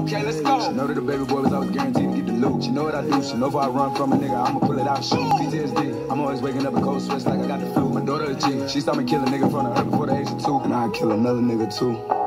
Okay, let's go. She know that the baby boy was always guaranteed to get the loot. She know what I do. She know if I run from a nigga, I'ma pull it out. Shoot PTSD. I'm always waking up a cold sweats like I got the flu. My daughter a G. She saw me kill a nigga in front of her before the age of two. And I kill another nigga too.